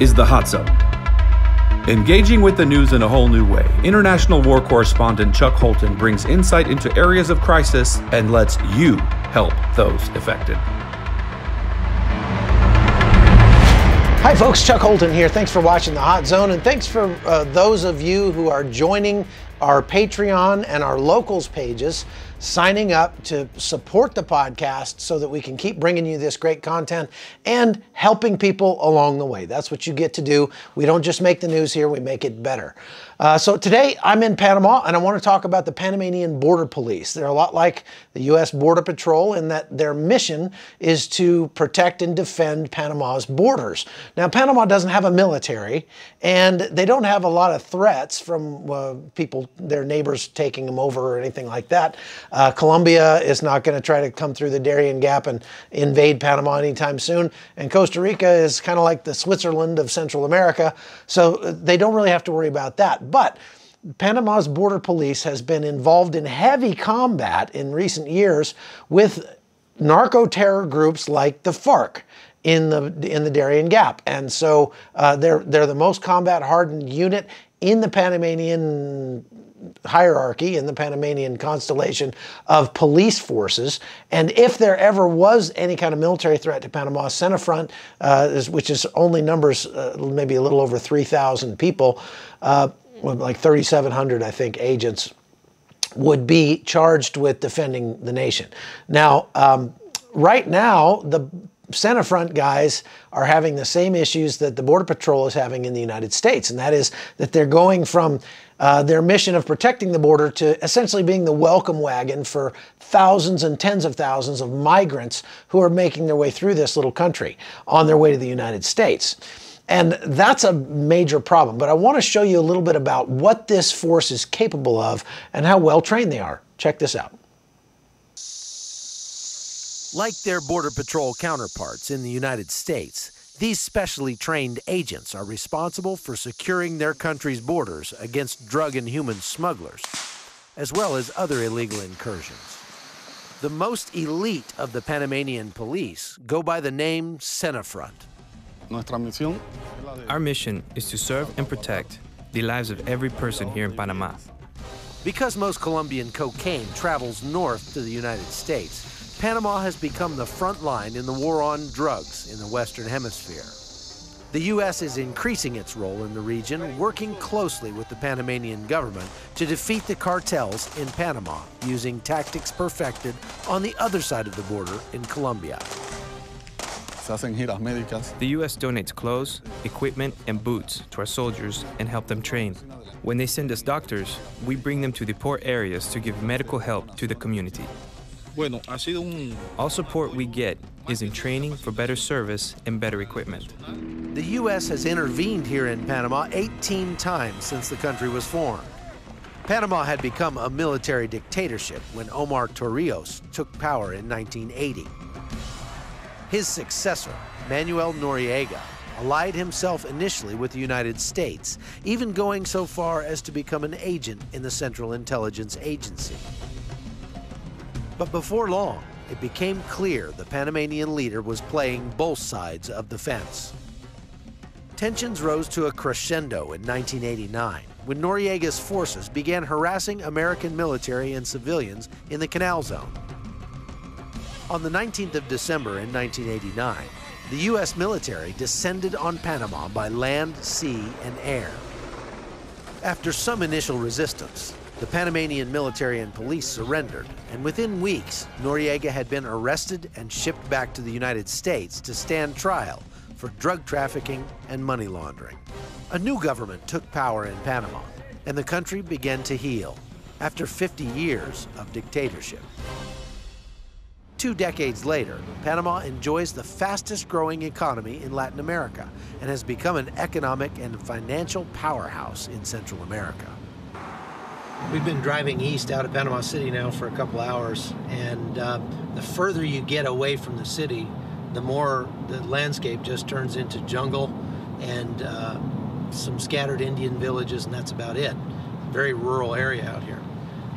is the Hot Zone. Engaging with the news in a whole new way, international war correspondent Chuck Holton brings insight into areas of crisis and lets you help those affected. Hi, folks. Chuck Holton here. Thanks for watching The Hot Zone, and thanks for uh, those of you who are joining our Patreon and our locals pages signing up to support the podcast so that we can keep bringing you this great content and helping people along the way. That's what you get to do. We don't just make the news here, we make it better. Uh, so today I'm in Panama and I want to talk about the Panamanian Border Police. They're a lot like the U.S. Border Patrol in that their mission is to protect and defend Panama's borders. Now, Panama doesn't have a military and they don't have a lot of threats from uh, people, their neighbors taking them over or anything like that. Uh, Colombia is not going to try to come through the Darien Gap and invade Panama anytime soon. And Costa Rica is kind of like the Switzerland of Central America. So uh, they don't really have to worry about that. But Panama's border police has been involved in heavy combat in recent years with narco terror groups like the FARC in the in the Darien Gap, and so uh, they're they're the most combat hardened unit in the Panamanian hierarchy in the Panamanian constellation of police forces. And if there ever was any kind of military threat to Panama, Senafront, uh, which is only numbers uh, maybe a little over 3,000 people, uh, like 3,700, I think, agents, would be charged with defending the nation. Now, um, right now, the Senafront guys are having the same issues that the Border Patrol is having in the United States, and that is that they're going from uh, their mission of protecting the border to essentially being the welcome wagon for thousands and tens of thousands of migrants who are making their way through this little country on their way to the United States. And that's a major problem. But I want to show you a little bit about what this force is capable of and how well trained they are. Check this out. Like their Border Patrol counterparts in the United States, these specially trained agents are responsible for securing their country's borders against drug and human smugglers, as well as other illegal incursions. The most elite of the Panamanian police go by the name Senafront. Our mission is to serve and protect the lives of every person here in Panama. Because most Colombian cocaine travels north to the United States, Panama has become the front line in the war on drugs in the Western Hemisphere. The U.S. is increasing its role in the region, working closely with the Panamanian government to defeat the cartels in Panama using tactics perfected on the other side of the border in Colombia. The U.S. donates clothes, equipment, and boots to our soldiers and help them train. When they send us doctors, we bring them to the poor areas to give medical help to the community. All support we get is in training for better service and better equipment. The U.S. has intervened here in Panama 18 times since the country was formed. Panama had become a military dictatorship when Omar Torrijos took power in 1980. His successor, Manuel Noriega, allied himself initially with the United States, even going so far as to become an agent in the Central Intelligence Agency. But before long, it became clear the Panamanian leader was playing both sides of the fence. Tensions rose to a crescendo in 1989 when Noriega's forces began harassing American military and civilians in the Canal Zone. On the 19th of December in 1989, the U.S. military descended on Panama by land, sea, and air. After some initial resistance, the Panamanian military and police surrendered, and within weeks, Noriega had been arrested and shipped back to the United States to stand trial for drug trafficking and money laundering. A new government took power in Panama, and the country began to heal after 50 years of dictatorship. Two decades later, Panama enjoys the fastest growing economy in Latin America and has become an economic and financial powerhouse in Central America. We've been driving east out of Panama City now for a couple hours, and uh, the further you get away from the city, the more the landscape just turns into jungle and uh, some scattered Indian villages, and that's about it. Very rural area out here.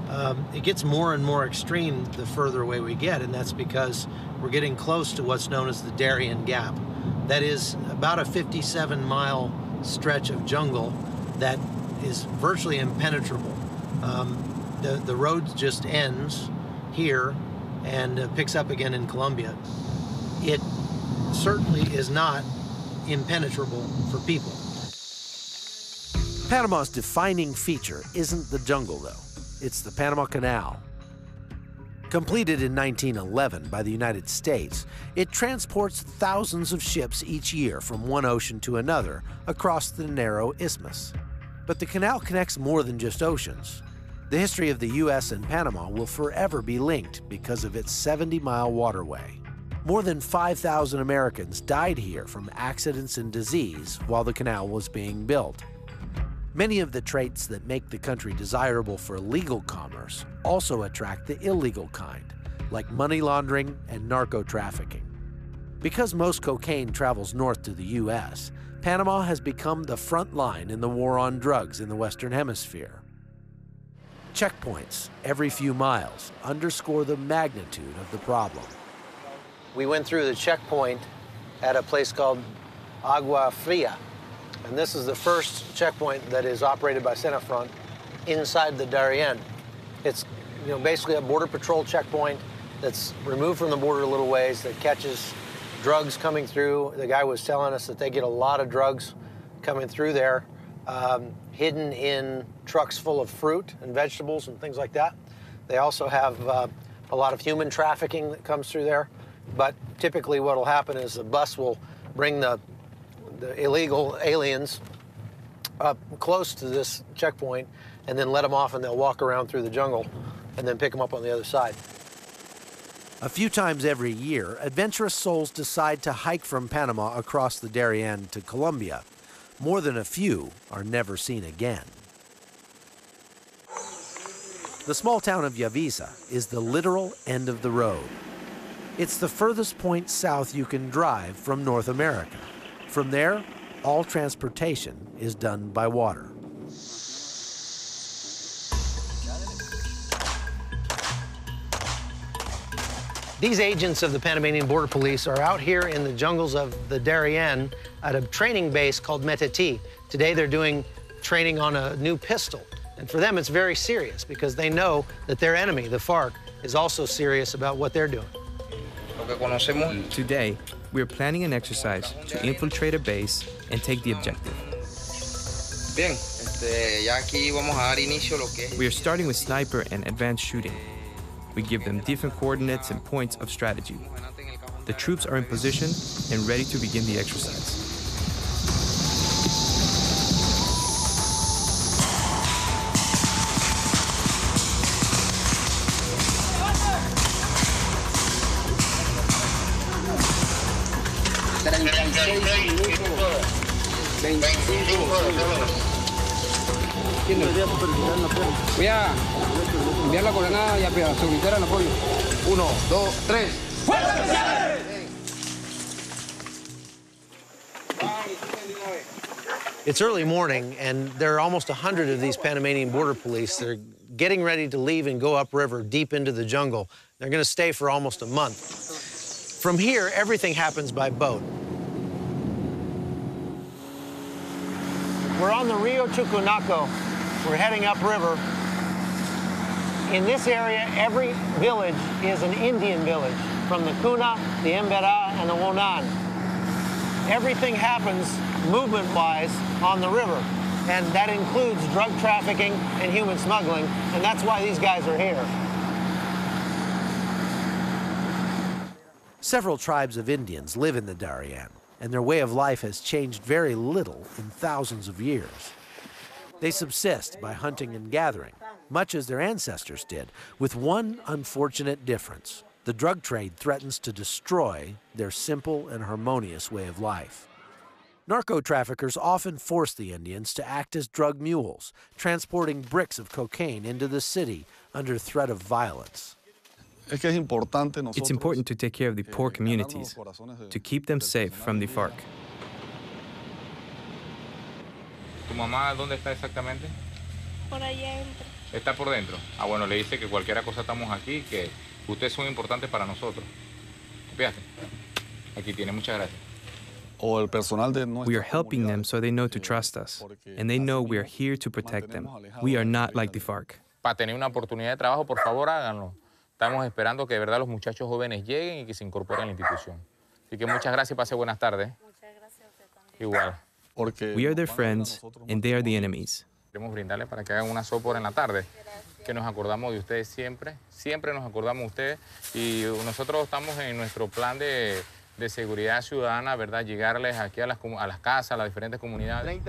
Um, it gets more and more extreme the further away we get, and that's because we're getting close to what's known as the Darien Gap. That is about a 57 mile stretch of jungle that is virtually impenetrable. Um, the, the road just ends here and uh, picks up again in Colombia. It certainly is not impenetrable for people. Panama's defining feature isn't the jungle, though. It's the Panama Canal. Completed in 1911 by the United States, it transports thousands of ships each year from one ocean to another across the narrow isthmus. But the canal connects more than just oceans. The history of the U.S. and Panama will forever be linked because of its 70 mile waterway. More than 5,000 Americans died here from accidents and disease while the canal was being built. Many of the traits that make the country desirable for legal commerce also attract the illegal kind, like money laundering and narco trafficking. Because most cocaine travels north to the U.S., Panama has become the front line in the war on drugs in the Western Hemisphere. Checkpoints every few miles underscore the magnitude of the problem. We went through the checkpoint at a place called Agua Fria, and this is the first checkpoint that is operated by Senafront inside the Darien. It's you know, basically a border patrol checkpoint that's removed from the border a little ways that catches drugs coming through. The guy was telling us that they get a lot of drugs coming through there, um, hidden in trucks full of fruit and vegetables and things like that. They also have uh, a lot of human trafficking that comes through there. But typically, what will happen is the bus will bring the the illegal aliens up close to this checkpoint and then let them off and they'll walk around through the jungle and then pick them up on the other side. A few times every year, adventurous souls decide to hike from Panama across the Darien to Colombia. More than a few are never seen again. The small town of Yaviza is the literal end of the road. It's the furthest point south you can drive from North America. From there, all transportation is done by water. These agents of the Panamanian Border Police are out here in the jungles of the Darien at a training base called Metetí. Today they're doing training on a new pistol. And for them, it's very serious because they know that their enemy, the FARC, is also serious about what they're doing. Today, we are planning an exercise to infiltrate a base and take the objective. We are starting with sniper and advanced shooting. We give them different coordinates and points of strategy. The troops are in position and ready to begin the exercise. Voy a enviar la coordenada y a solicitar el apoyo. Uno, dos, tres. It's early morning, and there are almost 100 of these Panamanian border police They're getting ready to leave and go upriver deep into the jungle. They're going to stay for almost a month. From here, everything happens by boat. We're on the Rio Chucunaque. We're heading upriver. In this area, every village is an Indian village, from the Kuna, the Embera, and the Wounaan. Everything happens movement-wise on the river, and that includes drug trafficking and human smuggling, and that's why these guys are here. Several tribes of Indians live in the Darien, and their way of life has changed very little in thousands of years. They subsist by hunting and gathering, much as their ancestors did, with one unfortunate difference. The drug trade threatens to destroy their simple and harmonious way of life. Narco traffickers often force the Indians to act as drug mules, transporting bricks of cocaine into the city under threat of violence. It's important to take care of the poor communities, to keep them safe from the FARC. ¿Tu mamá dónde está exactamente? Por allá adentro. Está por dentro. Ah, bueno, le dice que cualquier cosa estamos aquí, que ustedes son importantes para nosotros. Fíjate. Aquí tiene, muchas gracias. We are helping them so they know to trust us, and they know we are here to protect them. We are not like the FARC. Para tener una oportunidad de trabajo, por favor, háganlo. Estamos esperando que de verdad los muchachos jóvenes lleguen y que se incorporen a la institución. Así que muchas gracias y pase buenas tardes. Igual. We are their friends, and they are the enemies. Queremos brindarles para que hagan una sopor en la tarde, que nos acordamos de ustedes siempre, siempre nos acordamos de ustedes y nosotros estamos en nuestro plan de, de seguridad ciudadana, ¿verdad? Llegarles aquí a las, a las casas, a las diferentes comunidades.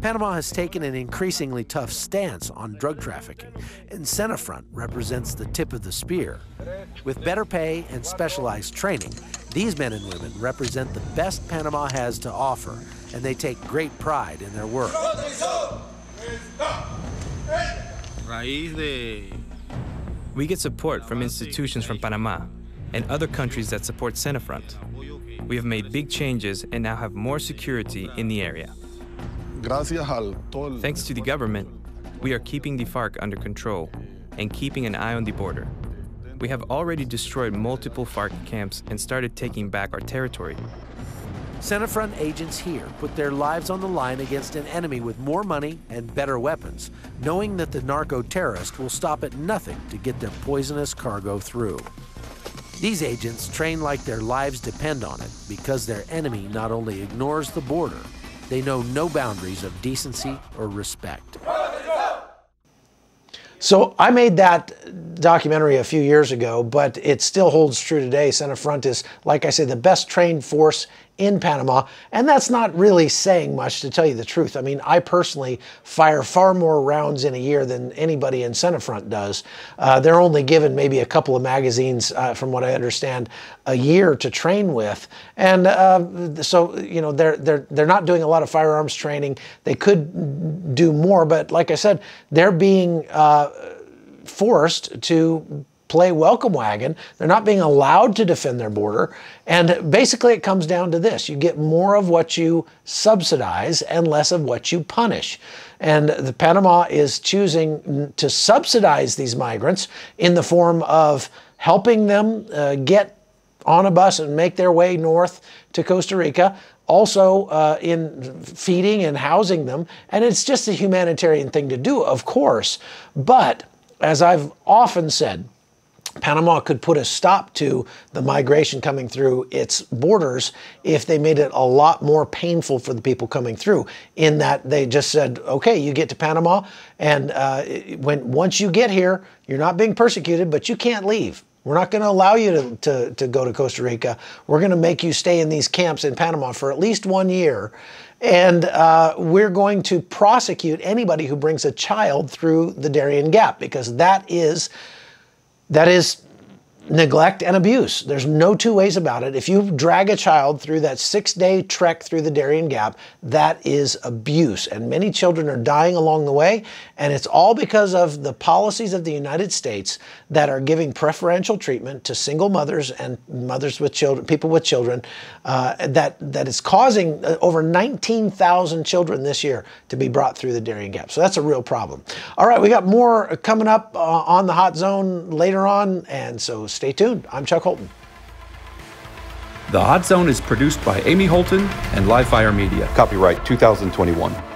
Panama has taken an increasingly tough stance on drug trafficking, and Senafront represents the tip of the spear. With better pay and specialized training, these men and women represent the best Panama has to offer, and they take great pride in their work. We get support from institutions from Panama and other countries that support Senafront. We have made big changes and now have more security in the area. Thanks to the government, we are keeping the FARC under control and keeping an eye on the border. We have already destroyed multiple FARC camps and started taking back our territory. Senafront agents here put their lives on the line against an enemy with more money and better weapons, knowing that the narco terrorist will stop at nothing to get their poisonous cargo through. These agents train like their lives depend on it because their enemy not only ignores the border, they know no boundaries of decency or respect. So I made that documentary a few years ago, but it still holds true today. Senafront is, like I say, the best trained force in Panama, and that's not really saying much to tell you the truth. I mean, I personally fire far more rounds in a year than anybody in Front does. Uh, they're only given maybe a couple of magazines, uh, from what I understand, a year to train with, and uh, so you know they're they're they're not doing a lot of firearms training. They could do more, but like I said, they're being uh, forced to play welcome wagon. They're not being allowed to defend their border. And basically, it comes down to this you get more of what you subsidize and less of what you punish. And the Panama is choosing to subsidize these migrants in the form of helping them uh, get on a bus and make their way north to Costa Rica. Also, uh, in feeding and housing them. And it's just a humanitarian thing to do, of course. But as I've often said, Panama could put a stop to the migration coming through its borders if they made it a lot more painful for the people coming through. In that they just said, "Okay, you get to Panama, and uh, when once you get here, you're not being persecuted, but you can't leave. We're not going to allow you to, to, to go to Costa Rica. We're going to make you stay in these camps in Panama for at least one year." And uh, we're going to prosecute anybody who brings a child through the Darien Gap because that is that is neglect and abuse. There's no two ways about it. If you drag a child through that six day trek through the Darien Gap, that is abuse. And many children are dying along the way. And it's all because of the policies of the United States that are giving preferential treatment to single mothers and mothers with children, people with children, uh, that, that is causing uh, over 19,000 children this year to be brought through the Darien Gap. So that's a real problem. All right, we got more coming up uh, on the Hot Zone later on. And so stay tuned. I'm Chuck Holton. The Hot Zone is produced by Amy Holton and Livefire Media. Copyright 2021.